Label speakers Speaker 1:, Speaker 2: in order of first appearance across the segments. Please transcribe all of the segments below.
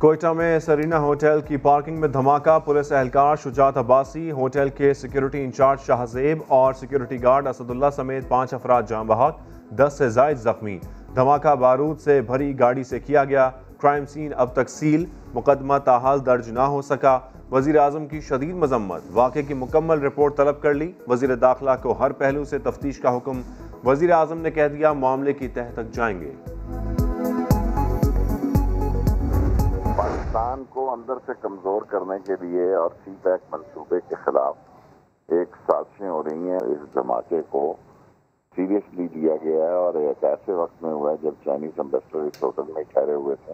Speaker 1: कोयटा में Serena hotel की parking में धमाका, पुलिस एहलकार शुजात अब्बासी, होटल के सिक्योरिटी इंचार्ज शाहजेब और सिक्योरिटी गार्ड असदुल्ला समेत पाँच अफराद जाम बहाक दस से जायद जख्मी। धमाका बारूद से भरी गाड़ी से किया गया क्राइम सीन अब तक सील। मुकदमा ताहाल दर्ज ना हो सका। वज़ीर आज़म की शदीद मजम्मत। वाक़े की मुकम्मल रिपोर्ट तलब कर ली। वज़ीर दाखिला को हर पहलू से तफ्तीश का हुक्म। वज़ीर आज़म ने कह दिया, मामले की तह तक जाएँगे।
Speaker 2: पाकिस्तान को अंदर से कमज़ोर करने के लिए और सी पैक मनसूबे के खिलाफ एक साजिशें हो रही हैं इस धमाके को। सीरियसली लिया गया है और एक ऐसे वक्त में हुआ है जब चाइनीज़ एम्बेसडर इस होटल में ठहरे हुए थे।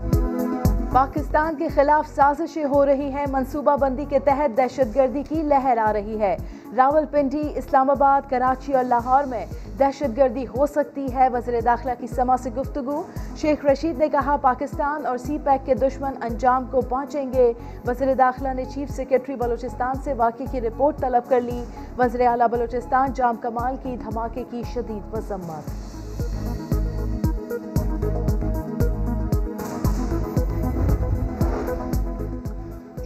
Speaker 3: पाकिस्तान के खिलाफ साजिशें हो रही हैं। मनसूबाबंदी के तहत दहशतगर्दी की लहर आ रही है। रावलपिंडी, इस्लामाबाद, कराची और लाहौर में दहशतगर्दी हो सकती है, वजर दाखिला की समा से गुफ्तु शेख रशीद ने कहा, पाकिस्तान और सी पैक के दुश्मन अंजाम को पहुँचेंगे। वजर दाखिला ने चीफ सेक्रेटरी बलोचिस्तान से वाक़े की रिपोर्ट तलब कर ली। वजर अला बलोचिस्तान जाम कमाल की धमाके की शदीद मजम्मत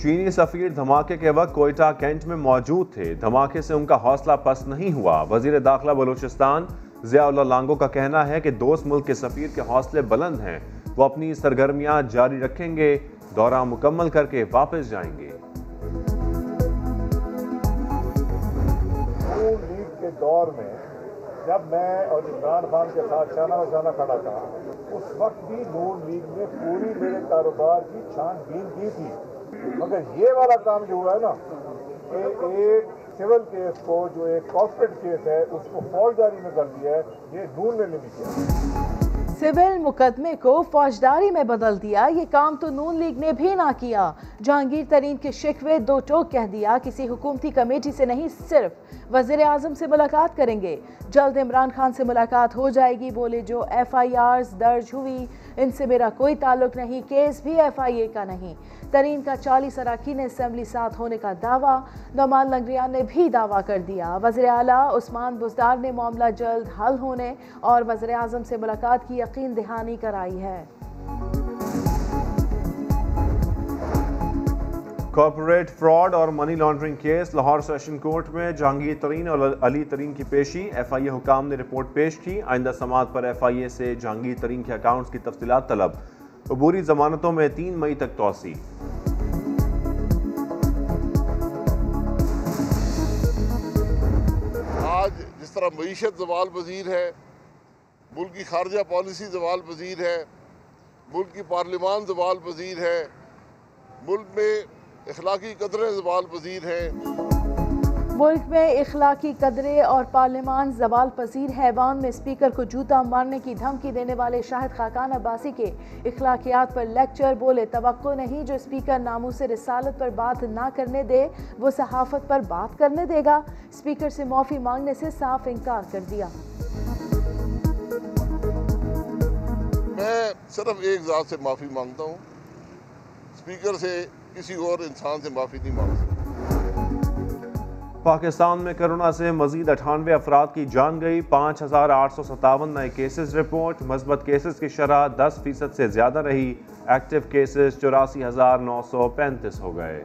Speaker 1: चीनी सफीर धमाके के वक्त कोयटा कैंट में मौजूद थे। धमाके से उनका हौसला पस्त नहीं हुआ। वज़ीर दाखिला बलूचिस्तान जियाउल्ला लांगो का कहना है कि दोस्त मुल्क के सफीर के हौसले बुलंद हैं। वो अपनी सरगर्मियाँ जारी रखेंगे, दौरा मुकम्मल करके वापस जाएँगे।
Speaker 4: दौर में जब मैं और इमरान खान के साथ शाना शाना खड़ा था, उस वक्त भी नून लीग ने पूरी मेरे कारोबार की छानबीन की थी। मगर ये वाला काम जो हुआ है ना कि एक सिविल केस को, जो एक कॉर्पोरेट केस है, उसको फौजदारी में कर दिया है, ये ढूँढने ने नहीं किया।
Speaker 3: सिविल मुकदमे को फौजदारी में बदल दिया। ये काम तो नून लीग ने भी ना किया। जहांगीर तरीन के शिकवे दो टोक कह दिया किसी हुकूमती कमेटी से नहीं, सिर्फ़ वज़ीर आज़म से मुलाकात करेंगे। जल्द इमरान खान से मुलाकात हो जाएगी, बोले जो एफ़ आई आर दर्ज हुई, इनसे मेरा कोई ताल्लुक नहीं, केस भी एफ़ आई ए का नहीं। तरीन का चालीस अरकान असम्बली साथ होने का दावा नौमान लंगरियान ने भी दावा कर दिया। वजर अला उस्मान बुजदार ने मामला जल्द हल होने और वजर अजम से मुलाकात की यकीन दहानी कराई है।
Speaker 1: कॉरपोरेट फ्रॉड और money laundering case Lahore session court में जहांगीर तरीन और अली तरीन की पेशी। एफ़ आई ए हुकाम ने रिपोर्ट पेश की। आइंदा समात पर एफ़ आई ए से जहांगीर तरीन के अकाउंट्स की तफसीत तलब। अबूरी जमानतों में तीन मई तक तोसी।
Speaker 5: आज जिस तरह मीशत जवाल वज़ीर है मुल्क की खारजा पॉलिसी जवाल वज़ीर है, मुल्क की पार्लिमान जवाल वज़ीर है, मुल्क में अखलाकी कदरें जवाल वज़ीर हैं।
Speaker 3: मुल्क में इखलाकी कदरे और पार्लियामान जवाल पजीर हैवान में स्पीकर को जूता मारने की धमकी देने वाले शाहिद खाकान अब्बासी के इखलाकियात पर लेक्चर बोले तो नहीं जो स्पीकर नामू से रिसालत पर बात ना करने दे, वो सहाफत पर बात करने देगा। स्पीकर से माफ़ी मांगने से साफ़ इनकार कर दिया।
Speaker 5: मैं सिर्फ़ एक ज़ात से माफ़ी माँगता हूँ। स्पीकर से किसी और इंसान से माफ़ी नहीं मांग सकता।
Speaker 1: पाकिस्तान में कोरोना से मजीद अठानवे अफराद की जान गई, पाँच हज़ार आठ सौ सत्तावन नए केसेज रिपोर्ट, मस्बत केसेस की शरह दस फ़ीसद से ज़्यादा रही, एक्टिव केसेस चौरासी हज़ार नौ सौ पैंतीस हो गए।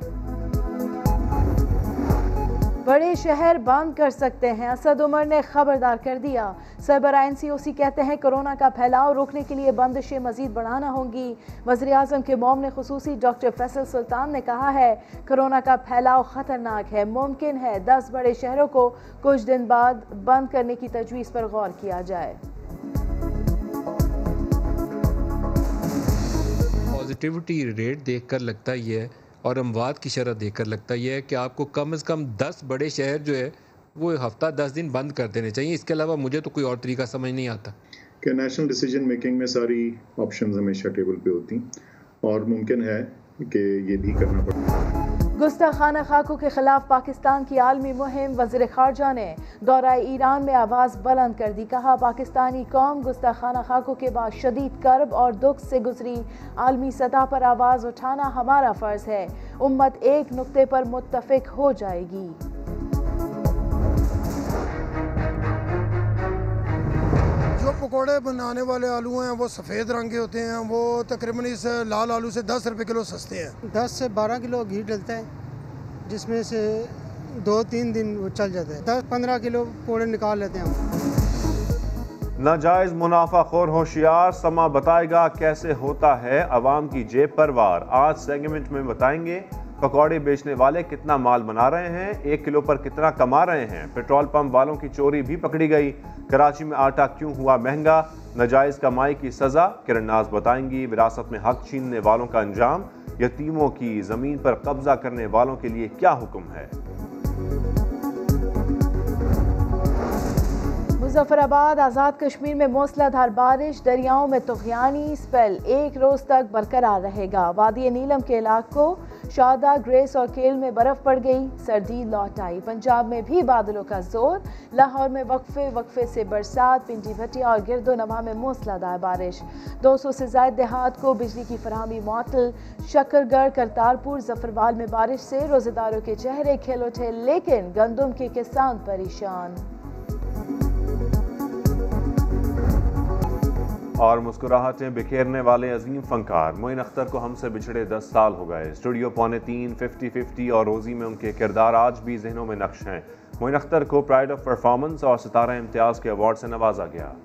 Speaker 3: बड़े शहर बंद कर सकते हैं। असद उमर ने खबरदार कर दिया। सरबरा एन सी ओ सी कहते हैं, कोरोना का फैलाव रोकने के लिए बंदिशें मजीद बढ़ाना होंगी। वजी अजम के मोम ने खसूसी डॉक्टर फैसल सुल्तान ने कहा है, कोरोना का फैलाव ख़तरनाक है, मुमकिन है दस बड़े शहरों को कुछ दिन बाद बंद करने की तजवीज़ पर गौर किया जाए।
Speaker 6: पॉजिटिविटी रेट देखकर लगता ही है और अमवात की शरह देखकर लगता यह है कि आपको कम अज़ कम दस बड़े शहर जो है, वो हफ़्ता दस दिन बंद कर देने चाहिए। इसके अलावा मुझे तो कोई और तरीका समझ नहीं आता।
Speaker 7: कि नेशनल डिसीज़न मेकिंग में सारी ऑप्शन हमेशा टेबल पे होती और मुमकिन है कि ये भी करना पड़ता
Speaker 3: गुस्ताखाना खाकों के खिलाफ पाकिस्तान की आलमी मुहिम, वज़ीर खारजा ने दौरा ईरान में आवाज़ बुलंद कर दी। कहा, पाकिस्तानी कौम गुस्ताखाना खाकों के बाद शदीद कर्ब और दुख से गुजरी आलमी सतह पर आवाज़ उठाना हमारा फ़र्ज़ है। उम्मत एक नुकते पर मुतफिक हो जाएगी।
Speaker 8: पकोड़े बनाने वाले आलू हैं वो सफ़ेद रंग के होते हैं वो तकरीबन इस लाल आलू से दस रुपये किलो सस्ते हैं।
Speaker 9: दस से बारह किलो घी डलता है जिसमें से दो तीन दिन वो चल जाता है। दस पंद्रह किलो पकौड़े निकाल लेते हैं हम।
Speaker 1: नाजायज मुनाफाखोर होशियार समा बताएगा कैसे होता है आवाम की जेब पर वार। आज सेगमेंट में बताएँगे पकौड़े बेचने वाले कितना माल बना रहे हैं, एक किलो पर कितना कमा रहे हैं? पेट्रोल पंप वालों की चोरी भी पकड़ी गई। कराची में आटा क्यों हुआ महँगा? नजायज कमाई की सजा किरण नाज बताएँगी। विरासत में हक छीनने वालों का अंजाम, यतीमों की ज़मीन पर कब्जा करने वालों के लिए क्या हुक्म है?
Speaker 3: मुजफ्फराबाद, आज़ाद कश्मीर में मौसलाधार बारिश, दरियाओं में तुफियानी, स्पेल एक रोज तक बरकरार रहेगा। वादी नीलम के इलाकों शादा ग्रेस और केल में बर्फ़ पड़ गई, सर्दी लौट आई। पंजाब में भी बादलों का ज़ोर। लाहौर में वक्फे वक्फे से बरसात, पिंडी भटिया और गिरदो नवा में मूसलाधार बारिश। 200 से ज़्यादा देहात को बिजली की फरहमी मअतल शकरगढ़, करतारपुर, जफरवाल में बारिश से रोजेदारों के चेहरे खिल उठे, लेकिन गंदम के किसान परेशान।
Speaker 1: और मुस्कुराहटें बिखेरने वाले अजीम फनकार, मोइन अख्तर को हमसे बिछड़े दस साल हो गए। स्टूडियो पौने तीन फिफ्टी फिफ्टी और रोज़ी में उनके किरदार आज भी जहनों में नक्श हैं। मोइन अख्तर को प्राइड ऑफ़ परफॉर्मेंस और सितारा इम्तियाज़ के अवार्ड से नवाजा गया।